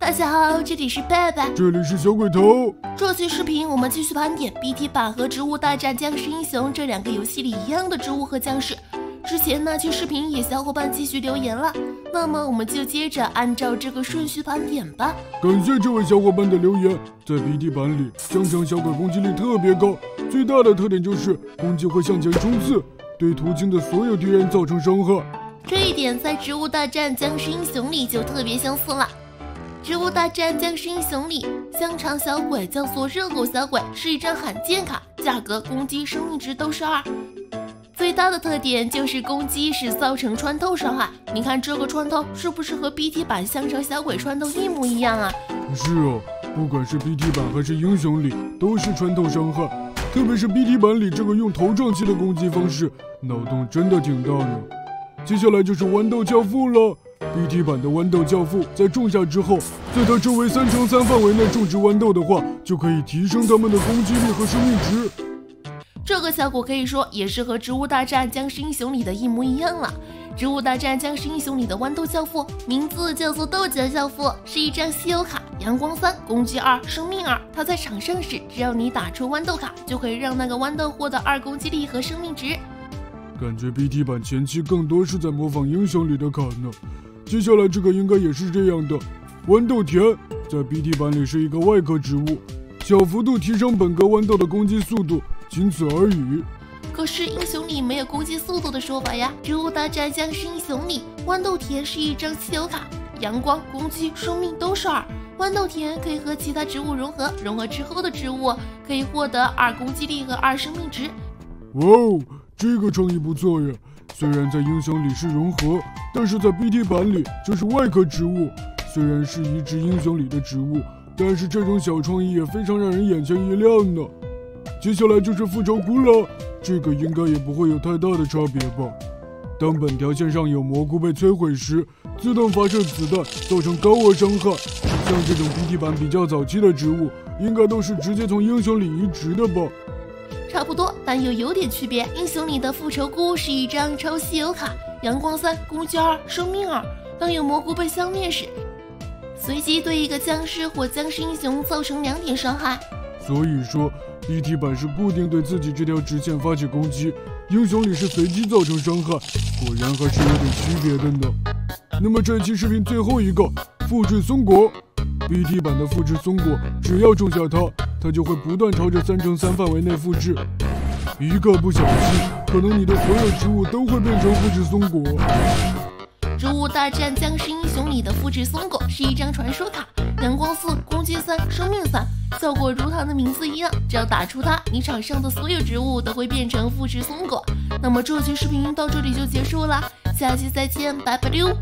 大家好，这里是贝贝，这里是小鬼头。这期视频我们继续盘点 BT 版和《植物大战僵尸英雄》这两个游戏里一样的植物和僵尸。之前那期视频也小伙伴继续留言了，那么我们就接着按照这个顺序盘点吧。感谢这位小伙伴的留言，在 BT 版里，香肠小鬼攻击力特别高，最大的特点就是攻击会向前冲刺，对途经的所有敌人造成伤害。这一点在《植物大战僵尸英雄》里就特别相似了。《植物大战僵尸英雄》里，香肠小鬼叫做热狗小鬼，是一张罕见卡，价格、攻击、生命值都是二。最大的特点就是攻击是造成穿透伤害。你看这个穿透是不是和 BT 版香肠小鬼穿透一模一样啊？是啊，不管是 BT 版还是英雄里，都是穿透伤害。特别是 BT 版里这个用头撞击的攻击方式，脑洞真的挺大呢。接下来就是豌豆教父了。BT 版的豌豆教父在种下之后，在它周围三乘三范围内种植豌豆的话，就可以提升它们的攻击力和生命值。这个效果可以说也是和《植物大战僵尸英雄》里的一模一样了。《植物大战僵尸英雄》里的豌豆教父名字叫做豆角教父，是一张稀有卡，阳光三，攻击二，生命二。它在场上时，只要你打出豌豆卡，就可以让那个豌豆获得二攻击力和生命值。感觉 BT 版前期更多是在模仿英雄里的卡呢。接下来这个应该也是这样的，豌豆田在 BT 版里是一个外科植物，小幅度提升本格豌豆的攻击速度，仅此而已。可是英雄里没有攻击速度的说法呀，植物大战僵尸英雄里豌豆田是一张稀有卡，阳光、攻击、生命都是二，豌豆田可以和其他植物融合，融合之后的植物可以获得二攻击力和二生命值。哇哦，这个创意不错呀！虽然在英雄里是融合，但是在 BT 版里就是外科植物。虽然是移植英雄里的植物，但是这种小创意也非常让人眼前一亮呢。接下来就是复仇菇了，这个应该也不会有太大的差别吧？当本条线上有蘑菇被摧毁时，自动发射子弹，造成高额伤害。像这种 BT 版比较早期的植物，应该都是直接从英雄里移植的吧？差不多，但又有点区别。英雄里的复仇菇是一张超稀有卡，阳光三，攻击二，生命二。当有蘑菇被消灭时，随机对一个僵尸或僵尸英雄造成两点伤害。所以说，BT 版是固定对自己这条直线发起攻击，英雄里是随机造成伤害，果然还是有点区别的呢。那么这期视频最后一个，复制松果。BT 版的复制松果，只要种下它，它就会不断朝着三乘三范围内复制。一个不小心，可能你的所有植物都会变成复制松果。植物大战僵尸英雄里的复制松果是一张传说卡，阳光四，攻击三，生命三，效果如它的名字一样，只要打出它，你场上的所有植物都会变成复制松果。那么这期视频到这里就结束了，下期再见，拜拜溜。